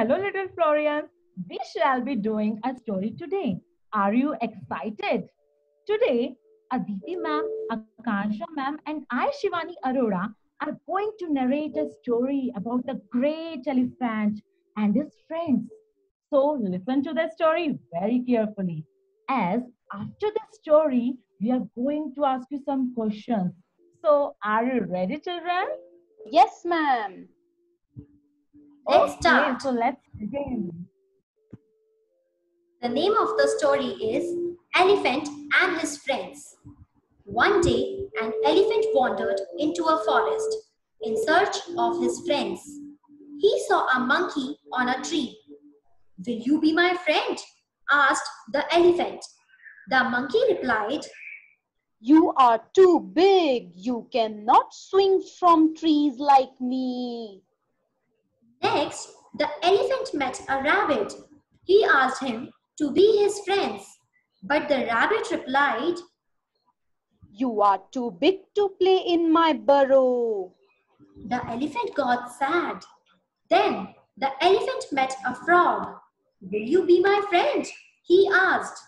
Hello, little Florians. We shall be doing a story today. Are you excited? Today, Aditi ma'am, Akansha ma'am, and I, Shivani Arora, are going to narrate a story about the great elephant and his friends. So, listen to the story very carefully. As after the story, we are going to ask you some questions. So, are you ready, children? Yes, ma'am. Let's Okay, start. So, let's begin. The name of the story is Elephant and His Friends. One day, an elephant wandered into a forest in search of his friends. He saw a monkey on a tree. Will you be my friend? asked the elephant. The monkey replied, You are too big. You cannot swing from trees like me. Next, the elephant met a rabbit. He asked him to be his friends. But the rabbit replied, You are too big to play in my burrow. The elephant got sad. Then the elephant met a frog. Will you be my friend? He asked.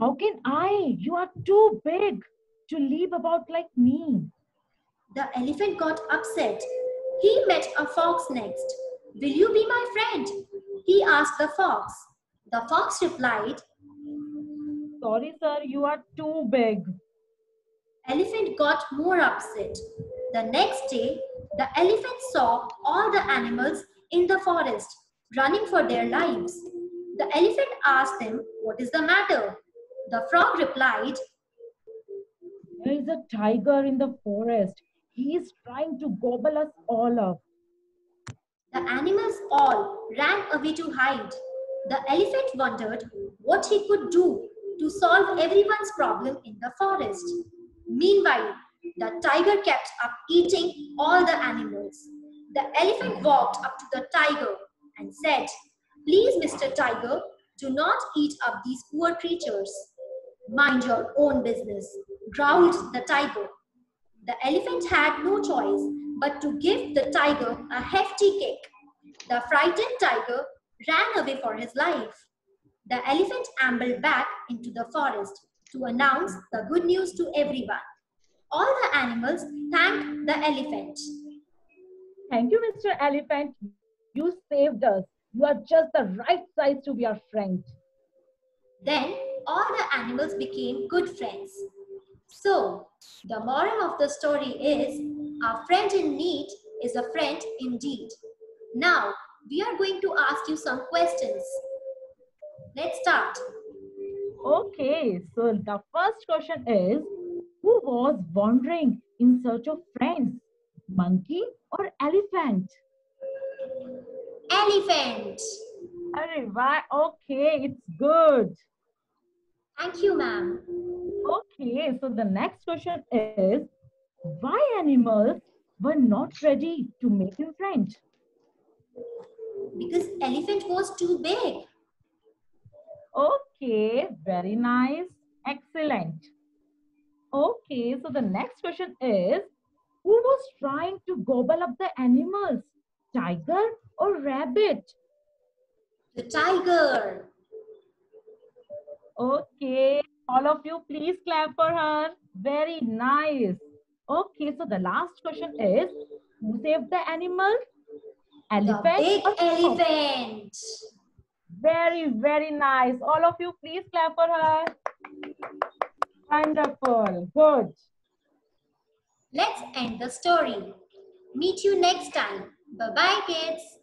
How can I? You are too big to live about like me. The elephant got upset. He met a fox next. Will you be my friend? He asked the fox. The fox replied. Sorry, sir, you are too big. Elephant got more upset. The next day, the elephant saw all the animals in the forest running for their lives. The elephant asked them, What is the matter? The frog replied, There is a tiger in the forest. He is trying to gobble us all up. The animals all ran away to hide. The elephant wondered what he could do to solve everyone's problem in the forest. Meanwhile, the tiger kept up eating all the animals. The elephant walked up to the tiger and said, Please, Mr. Tiger, do not eat up these poor creatures. Mind your own business, growled the tiger. The elephant had no choice but to give the tiger a hefty kick. The frightened tiger ran away for his life. The elephant ambled back into the forest to announce the good news to everyone. All the animals thanked the elephant. Thank you, Mr. Elephant. You saved us. You are just the right size to be our friend. Then all the animals became good friends. So, the moral of the story is a friend in need is a friend indeed. Now, we are going to ask you some questions. Let's start. Okay, so the first question is Who was wandering in search of friends? Monkey or elephant? Elephant. Okay, it's good. Thank you, ma'am. Okay, so the next question is why animals were not ready to make him friend? Because elephant was too big. Okay, very nice. Excellent. Okay, so the next question is who was trying to gobble up the animals? Tiger or rabbit? The tiger. Okay, all of you, please clap for her. Very nice. Okay, so the last question is who saved the animal? Elephant. The big elephant. Very, very nice. All of you, please clap for her. Wonderful. Good. Let's end the story. Meet you next time. Bye bye, kids.